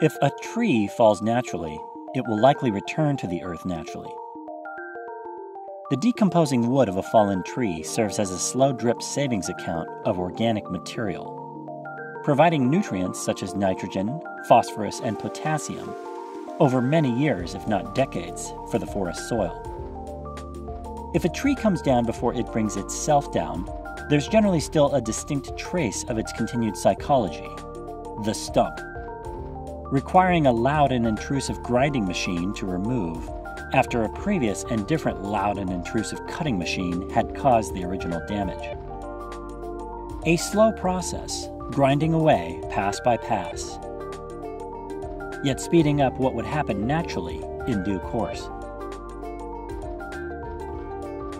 If a tree falls naturally, it will likely return to the earth naturally. The decomposing wood of a fallen tree serves as a slow drip savings account of organic material, providing nutrients such as nitrogen, phosphorus, and potassium over many years, if not decades, for the forest soil. If a tree comes down before it brings itself down, there's generally still a distinct trace of its continued psychology the stump, requiring a loud and intrusive grinding machine to remove after a previous and different loud and intrusive cutting machine had caused the original damage. A slow process, grinding away pass by pass, yet speeding up what would happen naturally in due course.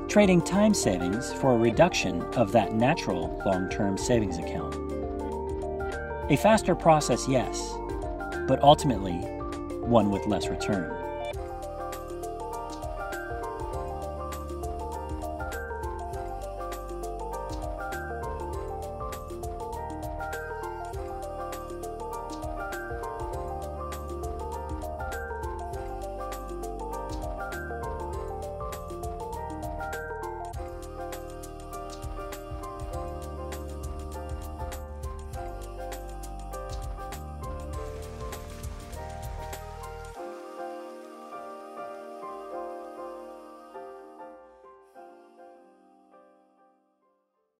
Trading time savings for a reduction of that natural long term savings account. A faster process, yes, but ultimately one with less return.